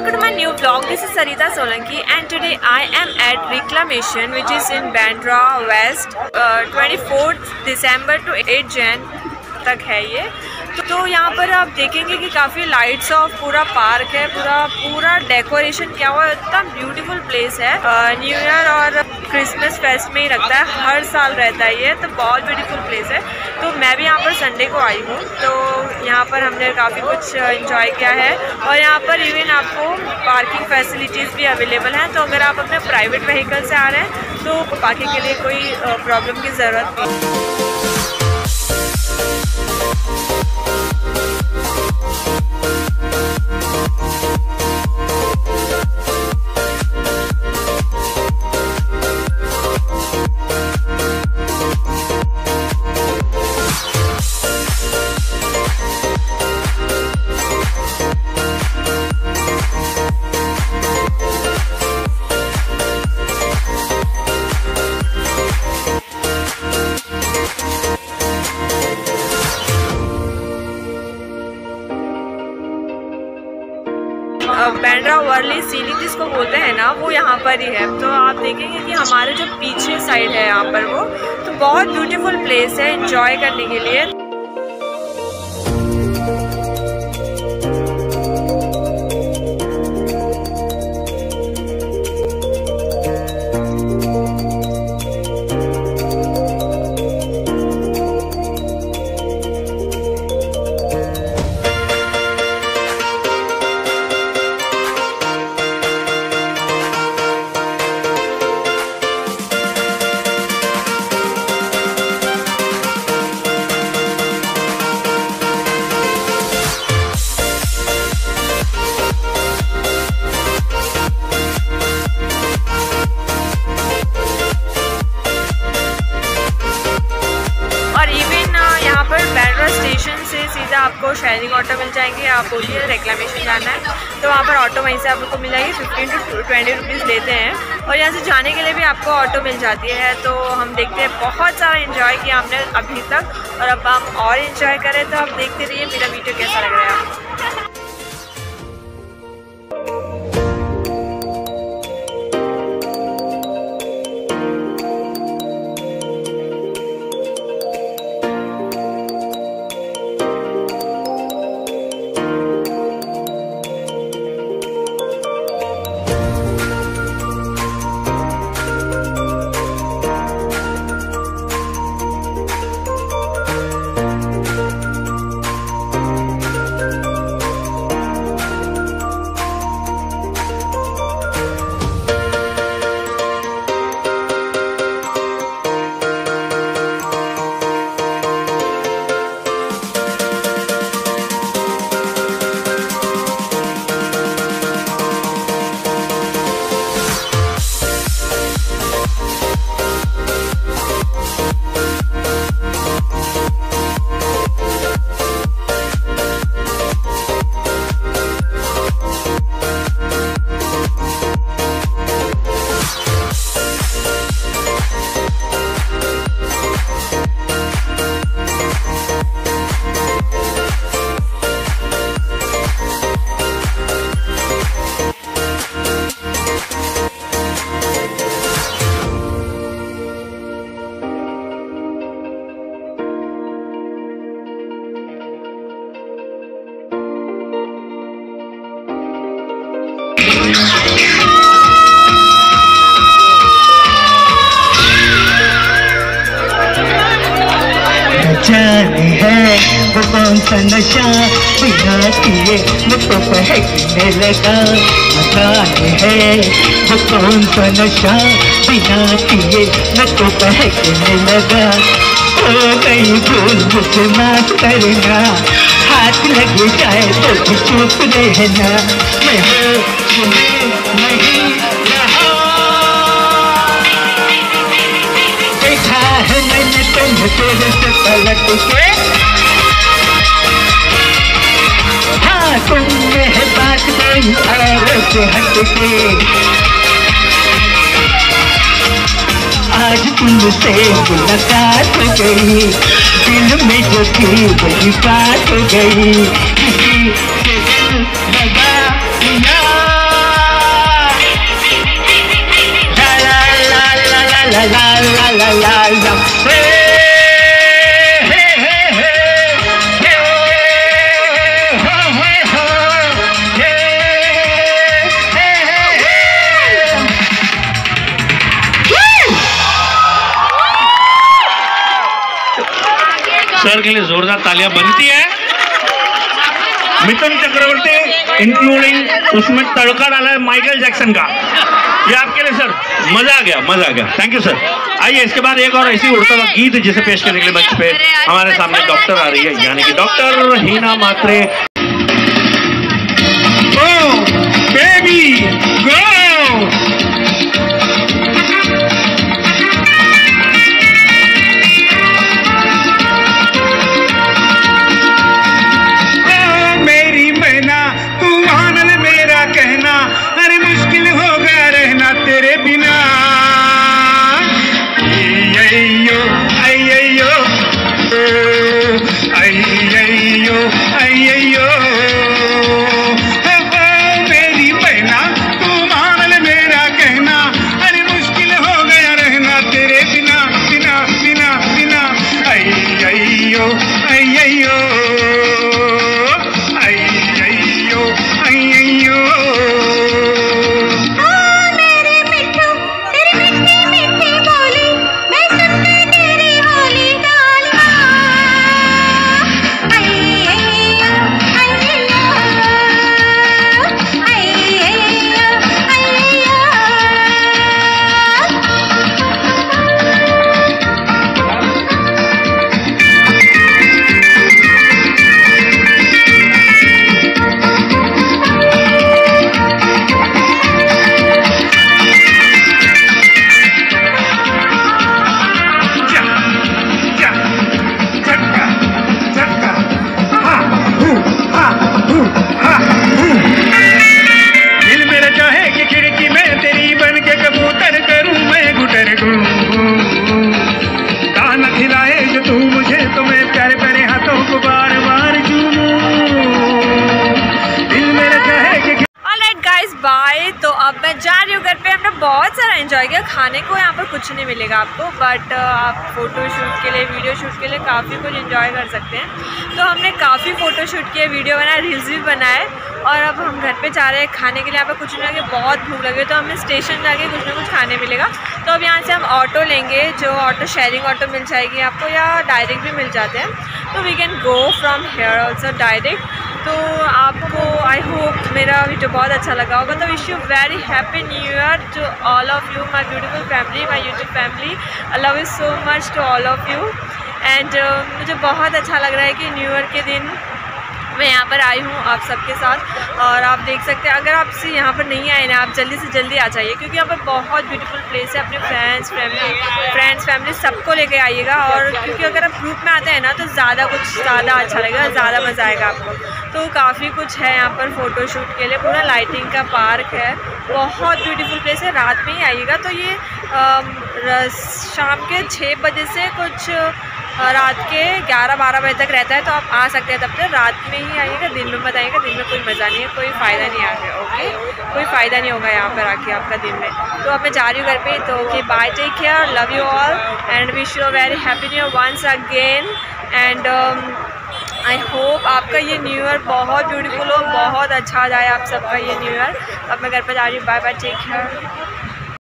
welcome to my new vlog. This is Sarita Solanki and today I am at Reclamation which is in Bandra West uh, 24th December to 8 Jan तक है ये। तो, तो यहाँ पर आप देखेंगे कि काफ़ी लाइट्स ऑफ़ पूरा पार्क है पूरा पूरा डेकोरेशन किया हुआ इतना ब्यूटीफुल प्लेस है। न्यू ईयर और क्रिसमस फेस्ट में ही लगता है हर साल रहता है ये तो बहुत ब्यूटीफुल प्लेस है। मैं भी यहाँ पर संडे को आई हूँ तो यहाँ पर हमने काफ़ी कुछ इन्जॉय किया है। और यहाँ पर इवन आपको पार्किंग फैसिलिटीज़ भी अवेलेबल हैं तो अगर आप अपने प्राइवेट व्हीकल से आ रहे हैं तो पार्किंग के लिए कोई प्रॉब्लम की ज़रूरत नहीं। वर्ली सीलिंग जिसको बोलते हैं ना, वो यहाँ पर ही है। तो आप देखेंगे कि हमारे जो पीछे साइड है यहाँ पर वो तो बहुत ब्यूटीफुल प्लेस है इंजॉय करने के लिए। सीधा आपको शेयरिंग ऑटो मिल जाएँगे आप बोलिए रेक्लामेशन जाना है। तो वहाँ पर ऑटो वहीं से आपको मिल जाएगी फिफ्टीन टू ट्वेंटी रुपीज़ लेते हैं। और यहाँ से जाने के लिए भी आपको ऑटो मिल जाती है तो हम देखते हैं, बहुत सारा इन्जॉय किया हमने अभी तक। और अब हम और इन्जॉय करें तो आप देखते रहिए मेरा वीडियो कैसा लग रहा है। जाने है। वो कौन सा नशा? बिना किए मुझको बहकने लगा। जाने है। वो कौन सा नशा? बिना किए मुझको बहकने लगा। हो गई भूल मुझे माफ़ करना। हाथ लग जाए तो चुप रहना। मैं हो नहीं तेरे पलट के। हाँ तुमने है बात से हट के। आज तुमसे मुलाकात गई। दिल में जो थी वही बात गई। किसी सर के लिए जोरदार तालियाँ बनती है। मिथुन चक्रवर्ती इंक्लूडिंग उसमें तड़का डाला है माइकल जैक्सन का। ये आपके लिए, सर? मज़ा आ गया, मज़ा आ गया। थैंक यू सर आइए, इसके बाद एक और ऐसी उड़ता हुआ गीत जिसे पेश करने के लिए बच्चे हमारे सामने डॉक्टर आ रही है, यानी कि डॉक्टर हीना मात्रे। खाने को यहाँ कुछ नहीं मिलेगा आपको बट आप फ़ोटो शूट के लिए वीडियो शूट के लिए काफ़ी कुछ एंजॉय कर सकते हैं। तो हमने काफ़ी फ़ोटो शूट किए वीडियो बनाए रील्स भी बनाए, और अब हम घर पे जा रहे हैं खाने के लिए। यहाँ पर कुछ ना लगे बहुत भूख लगे तो हमें स्टेशन जाके कुछ ना कुछ खाने मिलेगा। तो अब यहाँ से हम ऑटो लेंगे, जो ऑटो शेयरिंग ऑटो मिल जाएगी आपको, या डायरेक्ट भी मिल जाते हैं। तो we can go from here also direct तो आपको आई होप मेरा वीडियो बहुत अच्छा लगा होगा। तो wish you very happy new year to all of you my beautiful family my YouTube family I love you so much to all of you and मुझे बहुत अच्छा लग रहा है कि न्यू ईयर के दिन मैं यहाँ पर आई हूँ आप सबके साथ। और आप देख सकते हैं, अगर आपसे यहाँ पर नहीं आए ना, आप जल्दी से जल्दी आ जाइए, क्योंकि यहाँ पर बहुत ब्यूटीफुल प्लेस है। अपने फ्रेंड्स फैमिली फ्रेंड्स फैमिली सबको लेके आइएगा। और क्योंकि अगर आप ग्रुप में आते हैं ना तो ज़्यादा कुछ ज़्यादा अच्छा लगेगा, ज़्यादा मज़ा आएगा आपको। तो काफ़ी कुछ है यहाँ पर फ़ोटोशूट के लिए। पूरा लाइटिंग का पार्क है। बहुत ब्यूटीफुल प्लेस है। रात में ही आइएगा। तो ये शाम के छः बजे से कुछ रात के 11-12 बजे तक रहता है तो आप आ सकते हैं तब तक। रात में ही आइएगा, दिन में मत आइएगा, दिन में कोई मज़ा नहीं है, कोई फ़ायदा नहीं आ आगे ओके कोई फ़ायदा नहीं होगा यहाँ पर आके आपका दिन में। तो अब मैं जा रही हूँ घर पे तो okay bye take care love you all and wish you very happy new once again and I hope आपका ये न्यू ईयर बहुत ब्यूटीफुल हो, बहुत अच्छा जाए आप सबका ये न्यू ईयर अब मैं घर पर जा रही हूँ बाय बाय टेक केयर